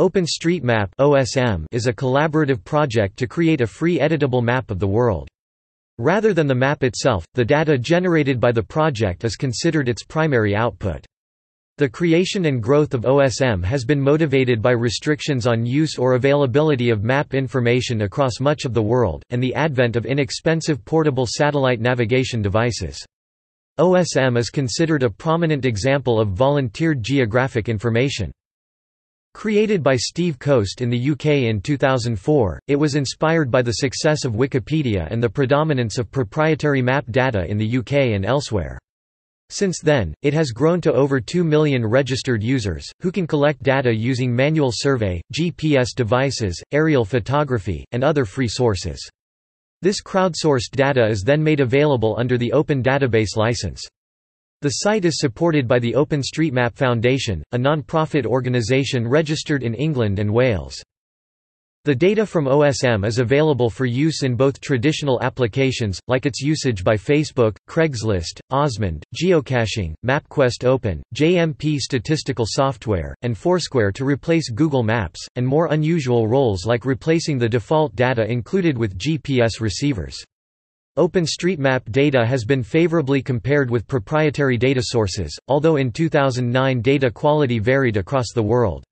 OpenStreetMap (OSM) is a collaborative project to create a free editable map of the world. Rather than the map itself, the data generated by the project is considered its primary output. The creation and growth of OSM has been motivated by restrictions on use or availability of map information across much of the world, and the advent of inexpensive portable satellite navigation devices. OSM is considered a prominent example of volunteered geographic information. Created by Steve Coast in the UK in 2004, it was inspired by the success of Wikipedia and the predominance of proprietary map data in the UK and elsewhere. Since then, it has grown to over 2 million registered users, who can collect data using manual survey, GPS devices, aerial photography, and other free sources. This crowdsourced data is then made available under the Open Database license. The site is supported by the OpenStreetMap Foundation, a non-profit organisation registered in England and Wales. The data from OSM is available for use in both traditional applications, like its usage by Facebook, Craigslist, OsmAnd, geocaching, MapQuest Open, JMP statistical software, and Foursquare to replace Google Maps, and more unusual roles like replacing the default data included with GPS receivers. OpenStreetMap data has been favorably compared with proprietary data sources, although in 2009 data quality varied across the world.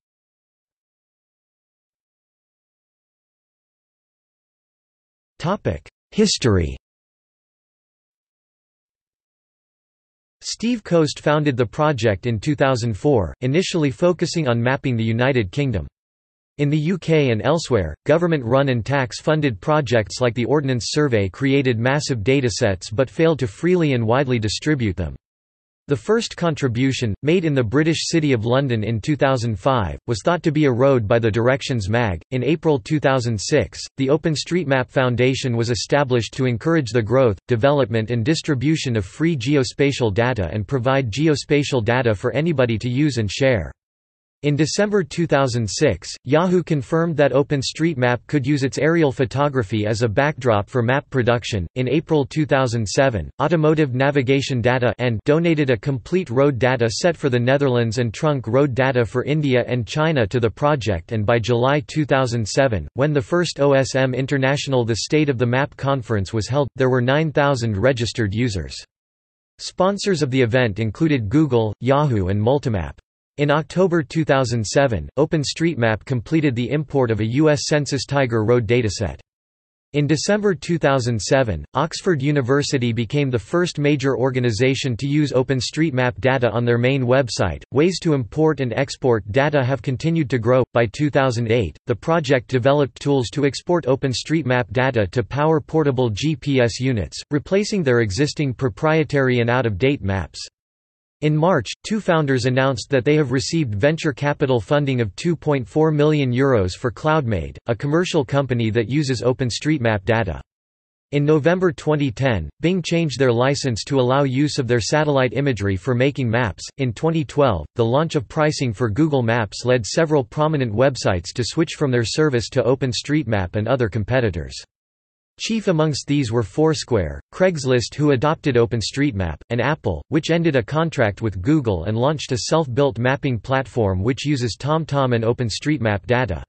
History Steve Coast founded the project in 2004, initially focusing on mapping the United Kingdom. In the UK and elsewhere, government-run and tax-funded projects like the Ordnance Survey created massive datasets but failed to freely and widely distribute them. The first contribution, made in the British city of London in 2005, was thought to be a road by the Directions mag. In April 2006, the OpenStreetMap Foundation was established to encourage the growth, development, and distribution of free geospatial data and provide geospatial data for anybody to use and share. In December 2006, Yahoo confirmed that OpenStreetMap could use its aerial photography as a backdrop for map production. In April 2007, Automotive Navigation Data and donated a complete road data set for the Netherlands and trunk road data for India and China to the project and by July 2007, when the first OSM International The State of the Map conference was held, there were 9,000 registered users. Sponsors of the event included Google, Yahoo and Multimap. In October 2007, OpenStreetMap completed the import of a U.S. Census Tiger Road dataset. In December 2007, Oxford University became the first major organization to use OpenStreetMap data on their main website. Ways to import and export data have continued to grow. By 2008, the project developed tools to export OpenStreetMap data to power portable GPS units, replacing their existing proprietary and out of date maps. In March, two founders announced that they have received venture capital funding of €2.4 million Euros for Cloudmade, a commercial company that uses OpenStreetMap data. In November 2010, Bing changed their license to allow use of their satellite imagery for making maps. In 2012, the launch of pricing for Google Maps led several prominent websites to switch from their service to OpenStreetMap and other competitors. Chief amongst these were Foursquare, Craigslist who adopted OpenStreetMap, and Apple, which ended a contract with Google and launched a self-built mapping platform which uses TomTom and OpenStreetMap data.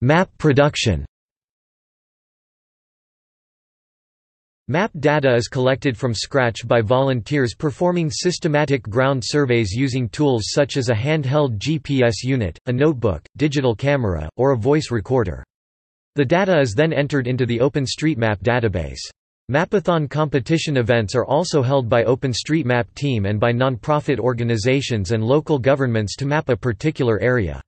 Map production Map data is collected from scratch by volunteers performing systematic ground surveys using tools such as a handheld GPS unit, a notebook, digital camera, or a voice recorder. The data is then entered into the OpenStreetMap database. Mapathon competition events are also held by OpenStreetMap team and by non-profit organizations and local governments to map a particular area.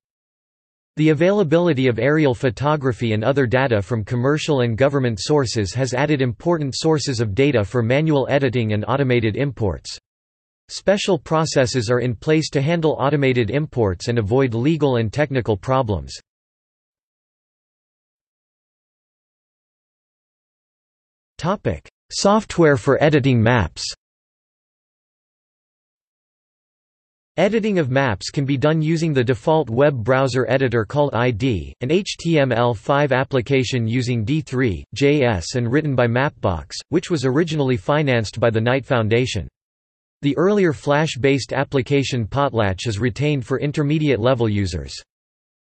The availability of aerial photography and other data from commercial and government sources has added important sources of data for manual editing and automated imports. Special processes are in place to handle automated imports and avoid legal and technical problems. Software for editing maps Editing of maps can be done using the default web browser editor called ID, an HTML5 application using D3, JS and written by Mapbox, which was originally financed by the Knight Foundation. The earlier Flash-based application Potlatch is retained for intermediate-level users.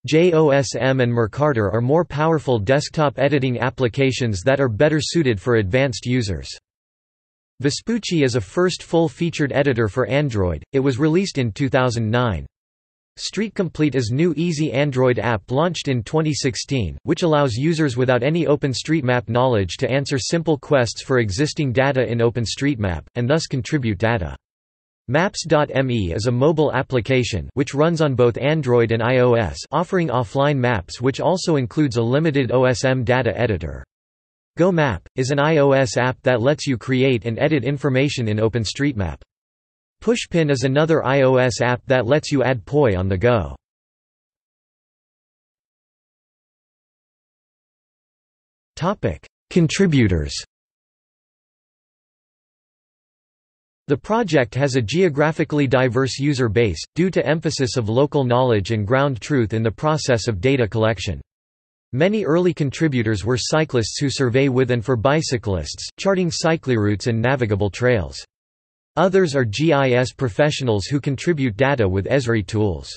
JOSM and Mercator are more powerful desktop editing applications that are better suited for advanced users. Vespucci is a first full-featured editor for Android, it was released in 2009. Street Complete is new easy Android app launched in 2016, which allows users without any OpenStreetMap knowledge to answer simple quests for existing data in OpenStreetMap, and thus contribute data. Maps.me is a mobile application which runs on both Android and iOS offering offline maps which also includes a limited OSM data editor. GoMap, is an iOS app that lets you create and edit information in OpenStreetMap. Pushpin is another iOS app that lets you add POI on the go. Contributors The project has a geographically diverse user base, due to emphasis of local knowledge and ground truth in the process of data collection. Many early contributors were cyclists who survey with and for bicyclists, charting cycliroutes and navigable trails. Others are GIS professionals who contribute data with Esri tools.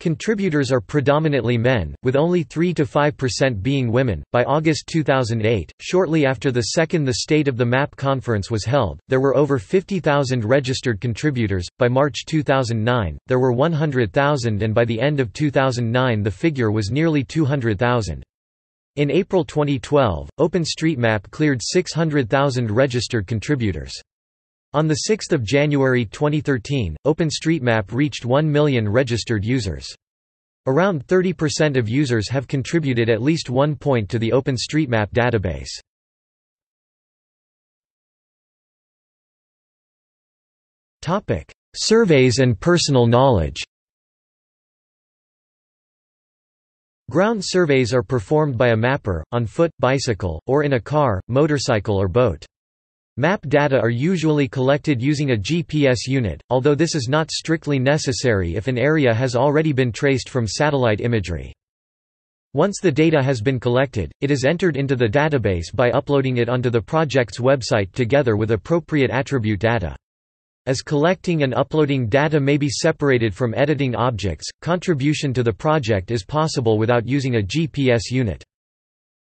Contributors are predominantly men, with only 3 to 5% being women. By August 2008, shortly after the second The State of the Map conference was held, there were over 50,000 registered contributors. By March 2009, there were 100,000 and by the end of 2009 the figure was nearly 200,000. In April 2012, OpenStreetMap cleared 600,000 registered contributors. On 6 January 2013, OpenStreetMap reached 1 million registered users. Around 30% of users have contributed at least one point to the OpenStreetMap database. Surveys and personal knowledge Ground surveys are performed by a mapper, on foot, bicycle, or in a car, motorcycle or boat. Map data are usually collected using a GPS unit, although this is not strictly necessary if an area has already been traced from satellite imagery. Once the data has been collected, it is entered into the database by uploading it onto the project's website together with appropriate attribute data. As collecting and uploading data may be separated from editing objects, contribution to the project is possible without using a GPS unit.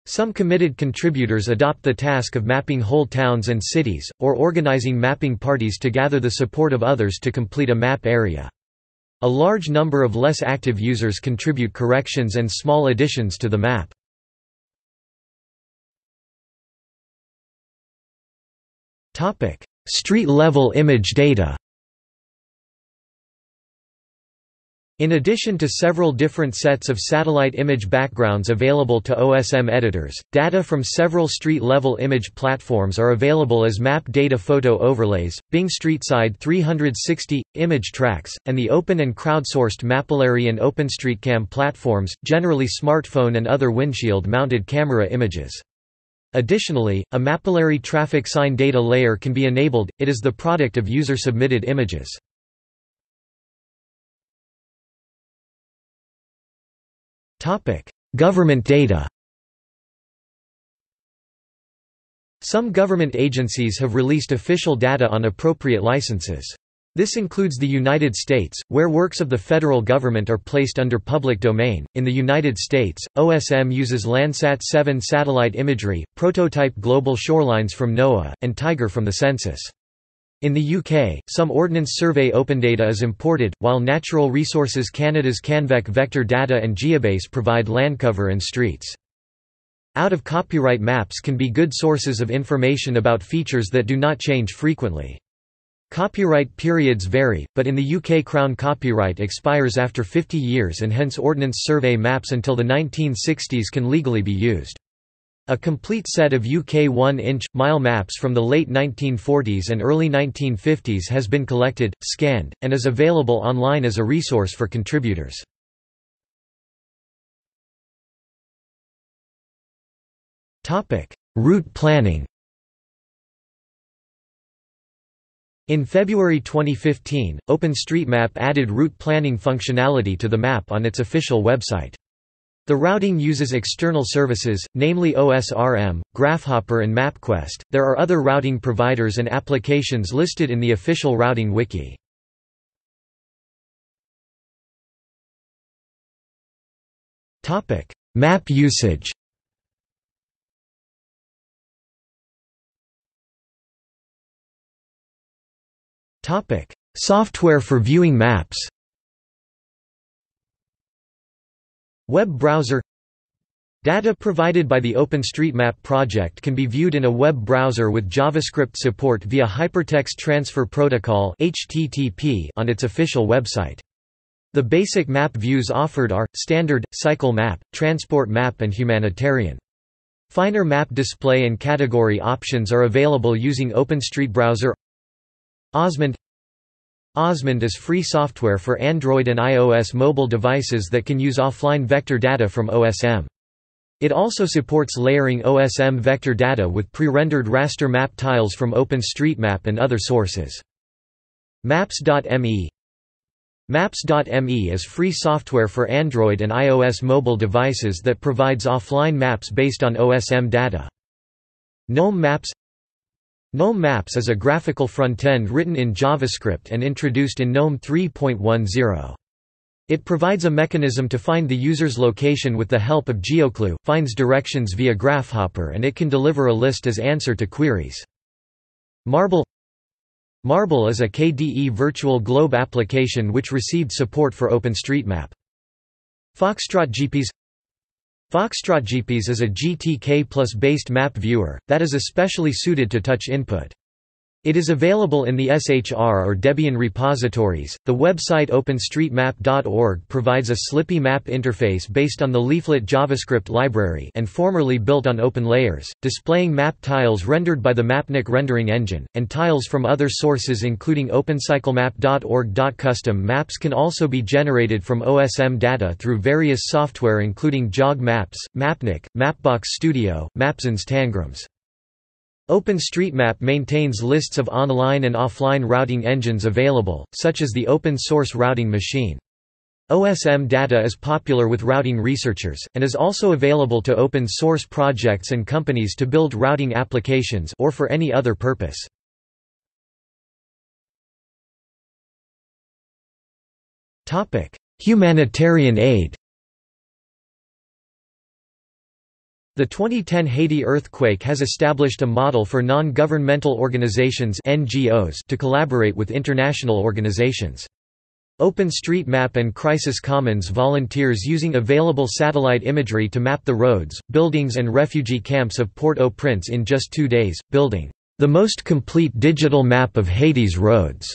Some committed contributors adopt the task of mapping whole towns and cities, or organizing mapping parties to gather the support of others to complete a map area. A large number of less active users contribute corrections and small additions to the map. Street-level image data In addition to several different sets of satellite image backgrounds available to OSM editors, data from several street-level image platforms are available as map data photo overlays, Bing StreetSide 360, image tracks, and the open and crowdsourced Mapillary and OpenStreetCam platforms, generally smartphone and other windshield-mounted camera images. Additionally, a Mapillary traffic sign data layer can be enabled, it is the product of user-submitted images. Government data Some government agencies have released official data on appropriate licenses. This includes the United States, where works of the federal government are placed under public domain. In the United States, OSM uses Landsat 7 satellite imagery, prototype global shorelines from NOAA, and Tiger from the census. In the UK, some Ordnance Survey OpenData is imported, while Natural Resources Canada's CanVec vector data and Geobase provide land cover and streets. Out-of-copyright maps can be good sources of information about features that do not change frequently. Copyright periods vary, but in the UK Crown copyright expires after 50 years and hence Ordnance Survey maps until the 1960s can legally be used. A complete set of UK 1-inch, mile maps from the late 1940s and early 1950s has been collected, scanned, and is available online as a resource for contributors. Route planning In February 2015, OpenStreetMap added route planning functionality to the map on its official website. The routing uses external services, namely OSRM, GraphHopper, and MapQuest. There are other routing providers and applications listed in the official routing wiki. Topic: Map usage. Topic: Software for viewing maps. Web browser Data provided by the OpenStreetMap project can be viewed in a web browser with JavaScript support via Hypertext Transfer Protocol on its official website. The basic map views offered are, Standard, Cycle Map, Transport Map and Humanitarian. Finer map display and category options are available using OpenStreetBrowser OsmAnd OsmAnd is free software for Android and iOS mobile devices that can use offline vector data from OSM. It also supports layering OSM vector data with pre-rendered raster map tiles from OpenStreetMap and other sources. Maps.me Maps.me is free software for Android and iOS mobile devices that provides offline maps based on OSM data. GNOME Maps GNOME Maps is a graphical frontend written in JavaScript and introduced in GNOME 3.10. It provides a mechanism to find the user's location with the help of GeoClue, finds directions via GraphHopper and it can deliver a list as answer to queries. Marble Marble is a KDE virtual globe application which received support for OpenStreetMap. FoxtrotGPs FoxtrotGPs is a GTK plus based map viewer, that is especially suited to touch input. It is available in the SHR or Debian repositories. The website openstreetmap.org provides a Slippy map interface based on the Leaflet JavaScript library and formerly built on OpenLayers, displaying map tiles rendered by the Mapnik rendering engine, and tiles from other sources including opencyclemap.org. Custom maps can also be generated from OSM data through various software including Jawg Maps, Mapnik, Mapbox Studio, Mapzen's Tangrams. OpenStreetMap maintains lists of online and offline routing engines available, such as the open-source routing machine. OSM data is popular with routing researchers, and is also available to open-source projects and companies to build routing applications or for any other purpose. Humanitarian aid The 2010 Haiti earthquake has established a model for non-governmental organizations NGOs to collaborate with international organizations. OpenStreetMap and Crisis Commons volunteers using available satellite imagery to map the roads, buildings and refugee camps of Port-au-Prince in just two days, building the most complete digital map of Haiti's roads.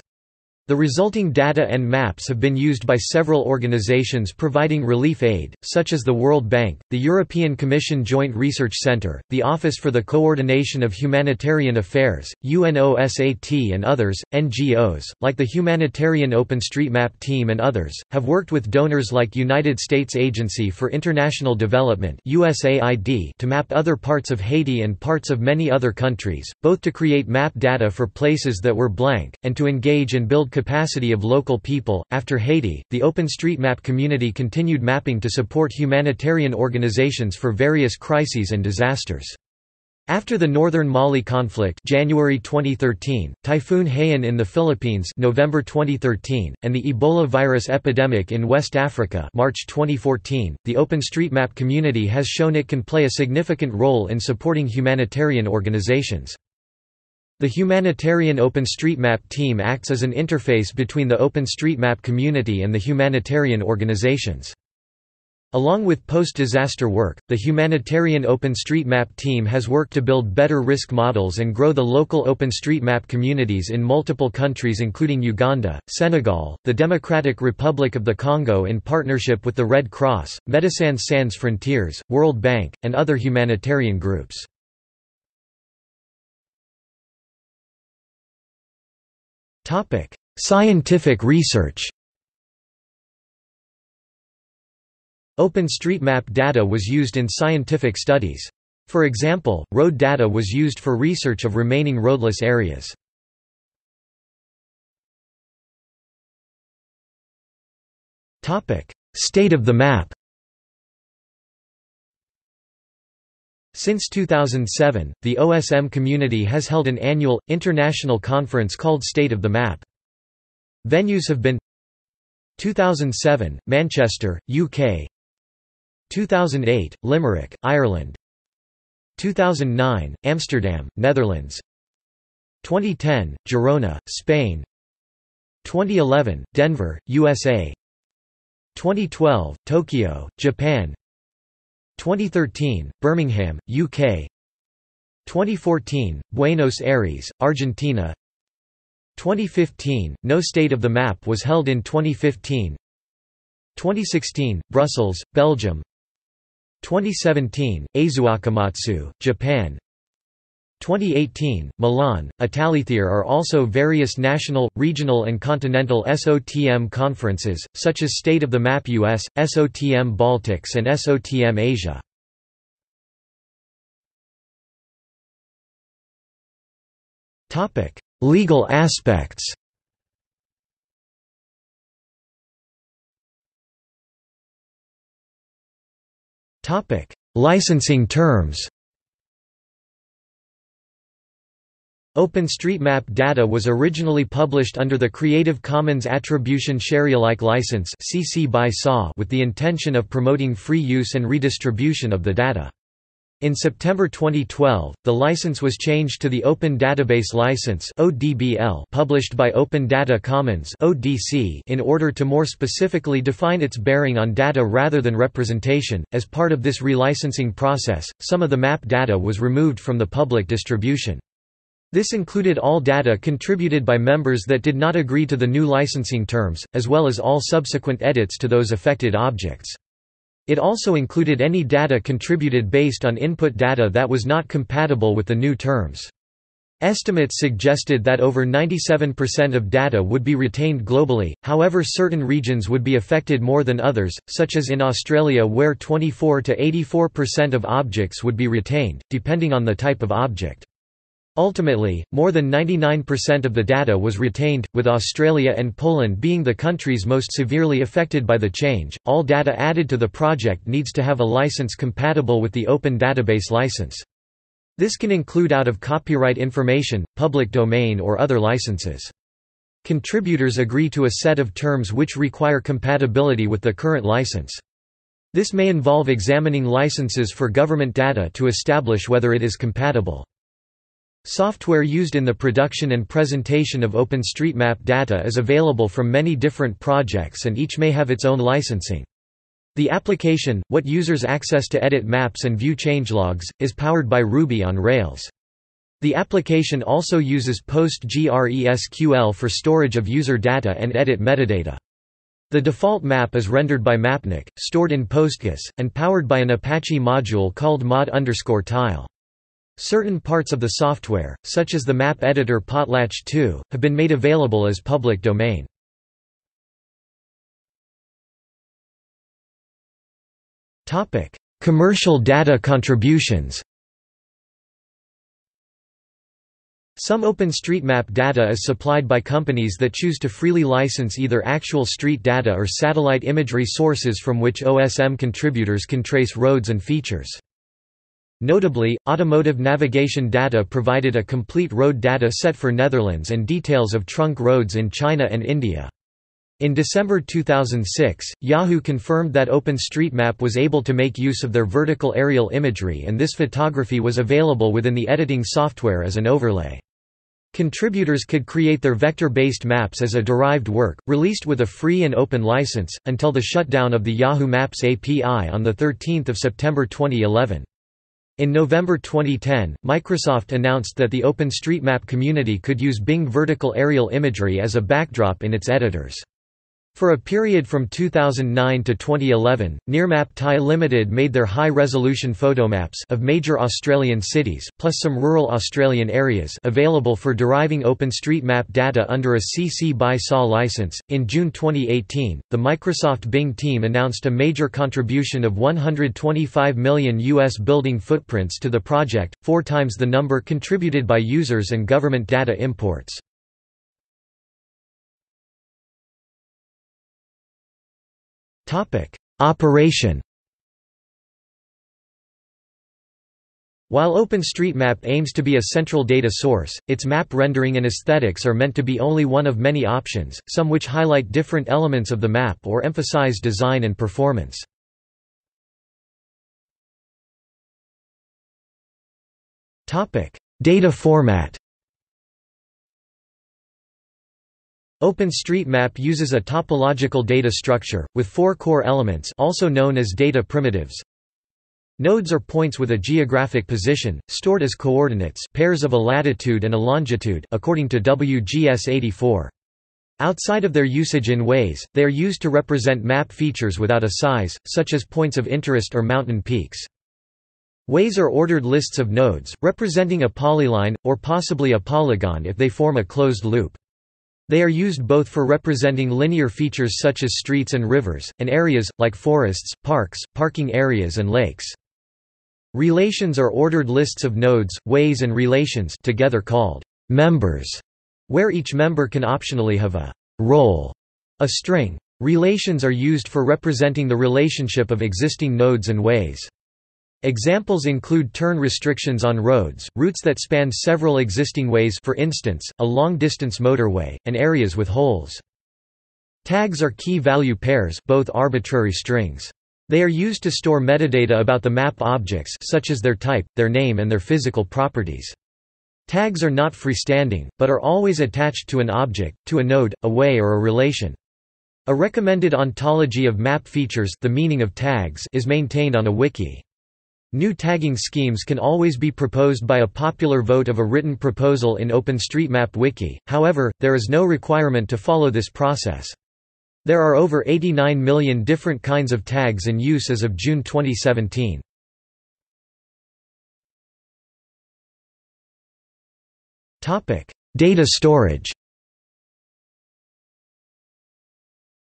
The resulting data and maps have been used by several organizations providing relief aid, such as the World Bank, the European Commission Joint Research Centre, the Office for the Coordination of Humanitarian Affairs, UNOSAT and others. NGOs, like the Humanitarian OpenStreetMap team and others, have worked with donors like United States Agency for International Development USAID to map other parts of Haiti and parts of many other countries, both to create map data for places that were blank, and to engage and build capacity of local people. After Haiti, the OpenStreetMap community continued mapping to support humanitarian organizations for various crises and disasters. After the northern Mali conflict January 2013, Typhoon Haiyan in the Philippines November 2013, and the Ebola virus epidemic in West Africa March 2014, the OpenStreetMap community has shown it can play a significant role in supporting humanitarian organizations. The humanitarian OpenStreetMap team acts as an interface between the OpenStreetMap community and the humanitarian organizations. Along with post-disaster work, the humanitarian OpenStreetMap team has worked to build better risk models and grow the local OpenStreetMap communities in multiple countries including Uganda, Senegal, the Democratic Republic of the Congo in partnership with the Red Cross, Médecins Sans Frontières, World Bank, and other humanitarian groups. Topic: Scientific research. OpenStreetMap data was used in scientific studies. For example, road data was used for research of remaining roadless areas. State of the map. Since 2007, the OSM community has held an annual, international conference called State of the Map. Venues have been 2007, Manchester, UK 2008, Limerick, Ireland. 2009, Amsterdam, Netherlands. 2010, Girona, Spain. 2011, Denver, USA 2012, Tokyo, Japan 2013, Birmingham, UK 2014, Buenos Aires, Argentina. 2015, No State of the Map was held in 2015 2016, Brussels, Belgium. 2017, Aizuwakamatsu, Japan 2018, Milan, There are also various national, regional and continental SOTM conferences, such as State of the Map US, SOTM Baltics and SOTM Asia. Legal aspects Licensing terms OpenStreetMap data was originally published under the Creative Commons Attribution Sharealike license (CC by SA) with the intention of promoting free use and redistribution of the data. In September 2012, the license was changed to the Open Database License (ODBL) published by Open Data Commons (ODC) in order to more specifically define its bearing on data rather than representation. As part of this relicensing process, some of the map data was removed from the public distribution. This included all data contributed by members that did not agree to the new licensing terms, as well as all subsequent edits to those affected objects. It also included any data contributed based on input data that was not compatible with the new terms. Estimates suggested that over 97% of data would be retained globally, however certain regions would be affected more than others, such as in Australia where 24 to 84% of objects would be retained, depending on the type of object. Ultimately, more than 99% of the data was retained, with Australia and Poland being the countries most severely affected by the change. All data added to the project needs to have a license compatible with the Open Database License. This can include out of copyright information, public domain, or other licenses. Contributors agree to a set of terms which require compatibility with the current license. This may involve examining licenses for government data to establish whether it is compatible. Software used in the production and presentation of OpenStreetMap data is available from many different projects and each may have its own licensing. The application, what users access to edit maps and view changelogs, is powered by Ruby on Rails. The application also uses PostgreSQL for storage of user data and edit metadata. The default map is rendered by Mapnik, stored in PostGIS, and powered by an Apache module called mod_tile. Certain parts of the software, such as the map editor Potlatch2, have been made available as public domain. Commercial data contributions Some OpenStreetMap data is supplied by companies that choose to freely license either actual street data or satellite imagery sources from which OSM contributors can trace roads and features. Notably, automotive navigation data provided a complete road data set for Netherlands and details of trunk roads in China and India. In December 2006, Yahoo confirmed that OpenStreetMap was able to make use of their vertical aerial imagery and this photography was available within the editing software as an overlay. Contributors could create their vector-based maps as a derived work, released with a free and open license, until the shutdown of the Yahoo Maps API on 13 September 2011. In November 2010, Microsoft announced that the OpenStreetMap community could use Bing vertical aerial imagery as a backdrop in its editors. For a period from 2009 to 2011, Nearmap Pty Limited made their high-resolution photomaps of major Australian cities, plus some rural Australian areas available for deriving OpenStreetMap data under a CC by SA license. In June 2018, the Microsoft Bing team announced a major contribution of 125 million US building footprints to the project, four times the number contributed by users and government data imports. Operation. While OpenStreetMap aims to be a central data source, its map rendering and aesthetics are meant to be only one of many options, some which highlight different elements of the map or emphasize design and performance. Data format OpenStreetMap uses a topological data structure, with four core elements also known as data primitives Nodes are points with a geographic position, stored as coordinates pairs of a latitude and a longitude according to WGS 84. Outside of their usage in Ways, they are used to represent map features without a size, such as points of interest or mountain peaks. Ways are ordered lists of nodes, representing a polyline, or possibly a polygon if they form a closed loop. They are used both for representing linear features such as streets and rivers, and areas, like forests, parks, parking areas and lakes. Relations are ordered lists of nodes, ways and relations together called members, where each member can optionally have a role, a string. Relations are used for representing the relationship of existing nodes and ways. Examples include turn restrictions on roads, routes that span several existing ways for instance, a long-distance motorway, and areas with holes. Tags are key-value pairs both arbitrary strings. They are used to store metadata about the map objects such as their type, their name and their physical properties. Tags are not freestanding, but are always attached to an object, to a node, a way or a relation. A recommended ontology of map features the meaning of tags is maintained on a wiki. New tagging schemes can always be proposed by a popular vote of a written proposal in OpenStreetMap wiki, however, there is no requirement to follow this process. There are over 89 million different kinds of tags in use as of June 2017. Data storage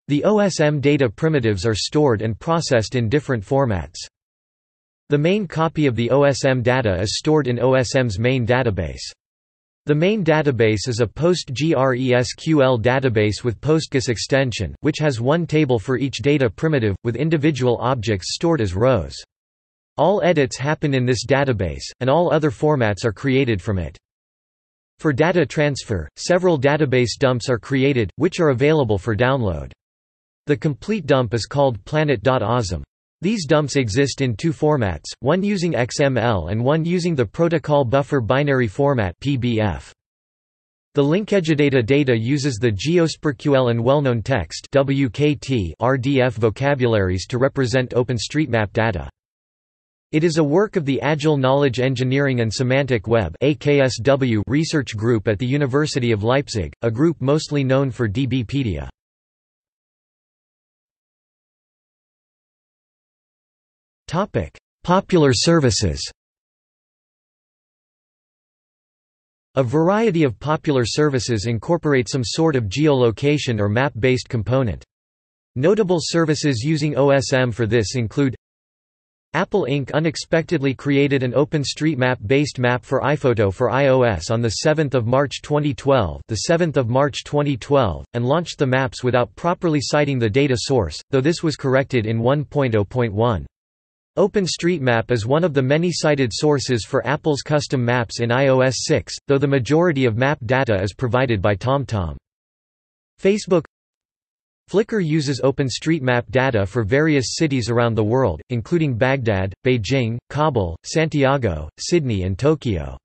The OSM data primitives are stored and processed in different formats. The main copy of the OSM data is stored in OSM's main database. The main database is a PostgreSQL database with PostGIS extension, which has one table for each data primitive, with individual objects stored as rows. All edits happen in this database, and all other formats are created from it. For data transfer, several database dumps are created, which are available for download. The complete dump is called planet.osm. These dumps exist in two formats, one using XML and one using the Protocol Buffer Binary Format (PBF). The LinkedGeoData data Data uses the GeoSPARQL and well-known text WKT RDF vocabularies to represent OpenStreetMap data. It is a work of the Agile Knowledge Engineering and Semantic Web research group at the University of Leipzig, a group mostly known for DBpedia. Topic: Popular services. A variety of popular services incorporate some sort of geolocation or map-based component. Notable services using OSM for this include Apple Inc. unexpectedly created an OpenStreetMap-based map for iPhoto for iOS on 7 March 2012 the 7th of March 2012, and launched the maps without properly citing the data source, though this was corrected in 1.0.1. OpenStreetMap is one of the many cited sources for Apple's custom maps in iOS 6, though the majority of map data is provided by TomTom. Facebook Flickr uses OpenStreetMap data for various cities around the world, including Baghdad, Beijing, Kabul, Santiago, Sydney and Tokyo.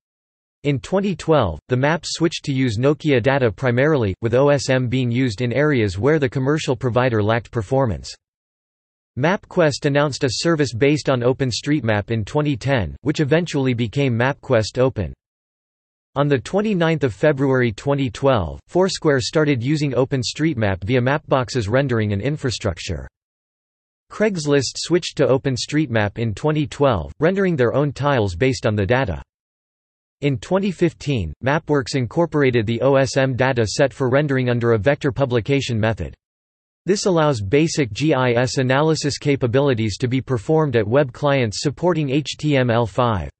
In 2012, the maps switched to use Nokia data primarily, with OSM being used in areas where the commercial provider lacked performance. MapQuest announced a service based on OpenStreetMap in 2010, which eventually became MapQuest Open. On 29 February 2012, Foursquare started using OpenStreetMap via Mapbox's rendering and infrastructure. Craigslist switched to OpenStreetMap in 2012, rendering their own tiles based on the data. In 2015, MapWorks incorporated the OSM data set for rendering under a vector publication method. This allows basic GIS analysis capabilities to be performed at web clients supporting HTML5.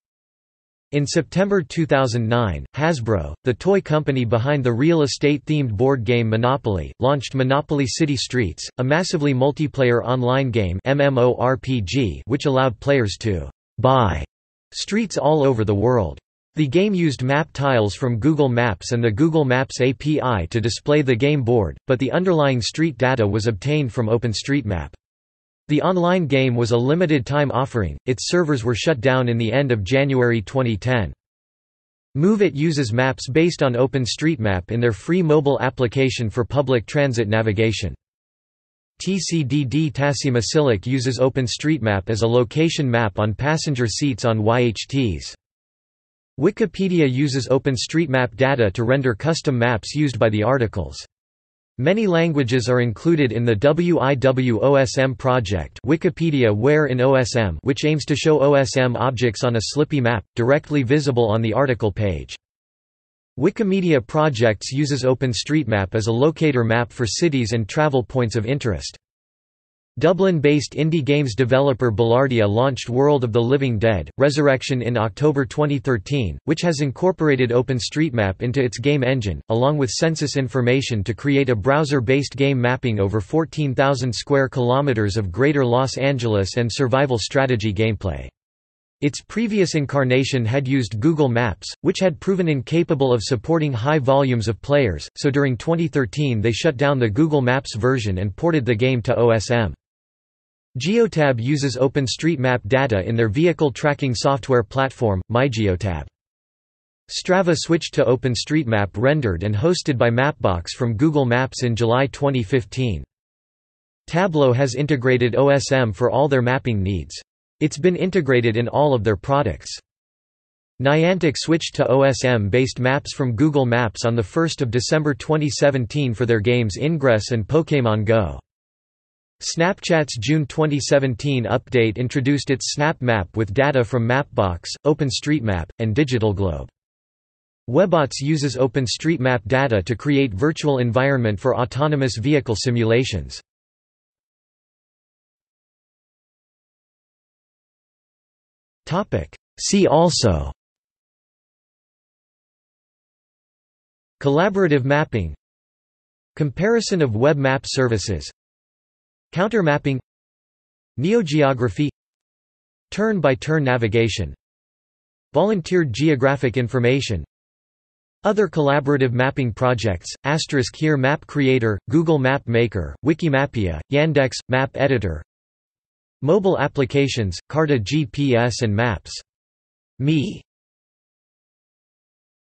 In September 2009, Hasbro, the toy company behind the real estate-themed board game Monopoly, launched Monopoly City Streets, a massively multiplayer online game MMORPG which allowed players to «buy» streets all over the world. The game used map tiles from Google Maps and the Google Maps API to display the game board, but the underlying street data was obtained from OpenStreetMap. The online game was a limited-time offering, its servers were shut down in the end of January 2010. Moovit uses maps based on OpenStreetMap in their free mobile application for public transit navigation. TCDD Tassimo uses OpenStreetMap as a location map on passenger seats on YHTs. Wikipedia uses OpenStreetMap data to render custom maps used by the articles. Many languages are included in the WIWOSM project Wikipedia Where in OSM which aims to show OSM objects on a slippy map, directly visible on the article page. Wikimedia Projects uses OpenStreetMap as a locator map for cities and travel points of interest. Dublin-based indie games developer Ballardia launched World of the Living Dead, Resurrection in October 2013, which has incorporated OpenStreetMap into its game engine, along with census information to create a browser-based game mapping over 14,000 square kilometers of Greater Los Angeles and survival strategy gameplay. Its previous incarnation had used Google Maps, which had proven incapable of supporting high volumes of players, so during 2013 they shut down the Google Maps version and ported the game to OSM. Geotab uses OpenStreetMap data in their vehicle tracking software platform, MyGeotab. Strava switched to OpenStreetMap rendered and hosted by Mapbox from Google Maps in July 2015. Tableau has integrated OSM for all their mapping needs. It's been integrated in all of their products. Niantic switched to OSM-based maps from Google Maps on 1 December 2017 for their games Ingress and Pokémon Go. Snapchat's June 2017 update introduced its Snap Map with data from Mapbox, OpenStreetMap, and DigitalGlobe. Webots uses OpenStreetMap data to create virtual environment for autonomous vehicle simulations. See also Collaborative mapping Comparison of web map services Countermapping Neogeography Turn-by-turn -turn navigation Volunteered geographic information Other collaborative mapping projects, asterisk here Map Creator, Google Map Maker, Wikimapia, Yandex, Map Editor Mobile applications, Karta GPS and Maps. Me